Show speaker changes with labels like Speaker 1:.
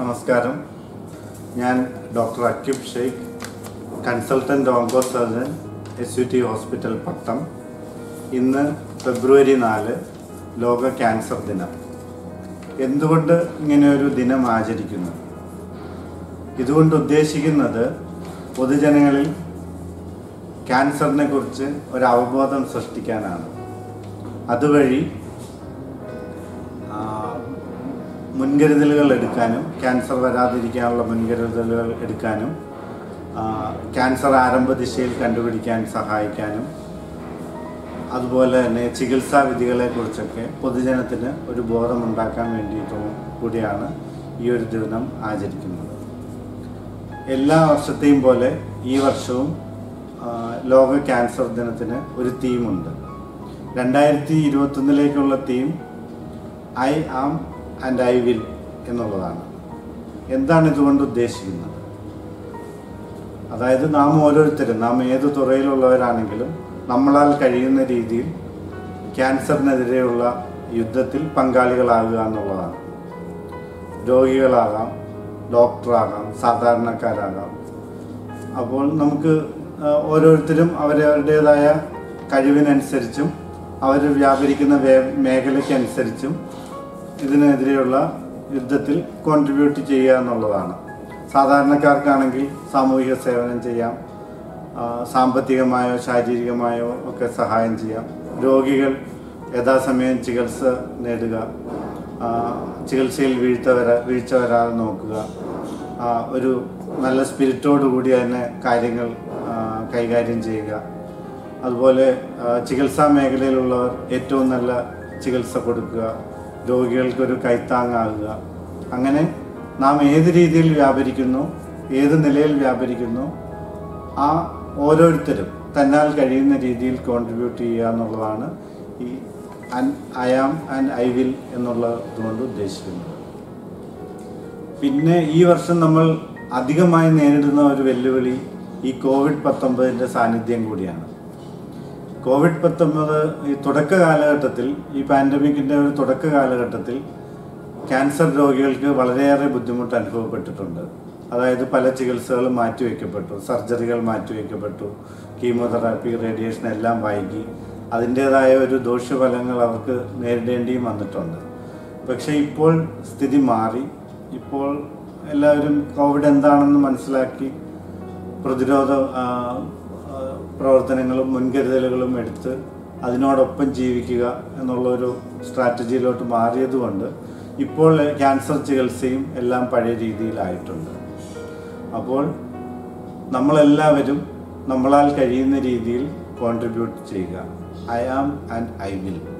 Speaker 1: നമസ്കാരം. ഞാൻ doctor Aqueeb Sheikh consultant onco surgeon S U T hospital Pattom. ഇന്ന് ഫെബ്രുവരി നാല് ലോക ക്യാൻസർ ദിനം. എന്തുകൊണ്ട് ഇങ്ങനെ ഒരു ദിനം ആചരിക്കുന്നു? ഇതുകൊണ്ട് ഉദ്ദേശിക്കുന്നത് പൊതുജനങ്ങളിൽ ക്യാൻസറിനെ കുറിച്ച് ഒരു അവബോധം സൃഷ്ടിക്കാനാണ്. അതുവഴി മുൻകരുതലുകൾ എടുക്കാനും ക്യാൻസർ വരാതിരിക്കാനുള്ള മുൻകരുതലുകൾ എടുക്കാനും ക്യാൻസർ ആരംഭ ദിശയിൽ കണ്ടുപിടിക്കാൻ സഹായിക്കാനും അതുപോലെ തന്നെ ചികിത്സാ വിധികളെക്കുറിച്ചൊക്കെ പൊതുജനത്തിന് ഒരു ബോധമുണ്ടാക്കാൻ വേണ്ടിയിട്ടും കൂടിയാണ് ഈ ഒരു ദിനം ആചരിക്കുന്നത്. എല്ലാ വർഷത്തെയും പോലെ ഈ വർഷവും ലോക ക്യാൻസർ ദിനത്തിന് ഒരു തീമുണ്ട്. രണ്ടായിരത്തി ഇരുപത്തൊന്നിലേക്കുള്ള theme I am and I will എന്നുള്ളതാണ്. എന്താണ് ഇതുകൊണ്ട് ഉദ്ദേശിക്കുന്നത്? അതായത് നാം ഓരോരുത്തരും നാം ഏത് തുറയിലുള്ളവരാണെങ്കിലും നമ്മളാൽ കഴിയുന്ന രീതിയിൽ ക്യാൻസറിനെതിരെയുള്ള യുദ്ധത്തിൽ പങ്കാളികളാകുക എന്നുള്ളതാണ്. രോഗികളാകാം ഡോക്ടറാകാം സാധാരണക്കാരാകാം. അപ്പോൾ നമുക്ക് ഓരോരുത്തരും അവരവരുടേതായ കഴിവിനനുസരിച്ചും അവർ വ്യാപരിക്കുന്ന മേഖലയ്ക്കനുസരിച്ചും ഇതിനെതിരെയുള്ള യുദ്ധത്തിൽ കോൺട്രിബ്യൂട്ട് ചെയ്യുക എന്നുള്ളതാണ്. സാധാരണക്കാർക്കാണെങ്കിൽ സാമൂഹിക സേവനം ചെയ്യാം സാമ്പത്തികമായോ ശാരീരികമായോ ഒക്കെ സഹായം ചെയ്യാം. രോഗികൾ യഥാസമയം ചികിത്സ നേടുക ചികിത്സയിൽ വീഴ്ച വരാ വീഴ്ച വരാതെ നോക്കുക ഒരു നല്ല സ്പിരിറ്റോട് കൂടി തന്നെ കാര്യങ്ങൾ കൈകാര്യം ചെയ്യുക. അതുപോലെ ചികിത്സാ മേഖലയിലുള്ളവർ ഏറ്റവും നല്ല ചികിത്സ കൊടുക്കുക. രോഗികൾക്കൊരു കൈത്താങ്ങാകുക. അങ്ങനെ നാം ഏത് രീതിയിൽ വ്യാപരിക്കുന്നു ഏത് നിലയിൽ വ്യാപരിക്കുന്നു ആ ഓരോരുത്തരും തന്നാൽ കഴിയുന്ന രീതിയിൽ കോൺട്രിബ്യൂട്ട് ചെയ്യുക എന്നുള്ളതാണ് ഈ I am and I will എന്നുള്ളതുകൊണ്ട് ഉദ്ദേശിക്കുന്നത്. പിന്നെ ഈ വർഷം നമ്മൾ അധികമായി നേരിടുന്ന ഒരു വെല്ലുവിളി ഈ കോവിഡ് പത്തൊമ്പതിന്റെ സാന്നിധ്യം കൂടിയാണ്. കോവിഡ് പത്തൊമ്പത് ഈ തുടക്ക കാലഘട്ടത്തിൽ ഈ പാൻഡമിക്കിന്റെ ഒരു തുടക്ക കാലഘട്ടത്തിൽ ക്യാൻസർ രോഗികൾക്ക് വളരെയേറെ ബുദ്ധിമുട്ട് അനുഭവപ്പെട്ടിട്ടുണ്ട്. അതായത് പല ചികിത്സകളും മാറ്റിവെക്കപ്പെട്ടു സർജറികൾ മാറ്റിവെക്കപ്പെട്ടു കീമോതെറാപ്പി റേഡിയേഷൻ എല്ലാം വൈകി. അതിന്റേതായ ഒരു ദോഷഫലങ്ങൾ അവർക്ക് നേരിടേണ്ടിയും വന്നിട്ടുണ്ട്. പക്ഷേ ഇപ്പോൾ സ്ഥിതി മാറി. ഇപ്പോൾ എല്ലാവരും കോവിഡ് എന്താണെന്ന് മനസ്സിലാക്കി പ്രതിരോധ പ്രവർത്തനങ്ങളും മുൻകരുതലുകളും എടുത്ത് അതിനോടൊപ്പം ജീവിക്കുക എന്നുള്ള ഒരു സ്ട്രാറ്റജിയിലോട്ട് മാറിയതുകൊണ്ട് ഇപ്പോൾ ക്യാൻസർ ചികിത്സയും എല്ലാം പഴയ രീതിയിലായിട്ടുണ്ട്. അപ്പോൾ നമ്മളെല്ലാവരും നമ്മളാൽ കഴിയുന്ന രീതിയിൽ കോൺട്രിബ്യൂട്ട് ചെയ്യുക. I am and I will.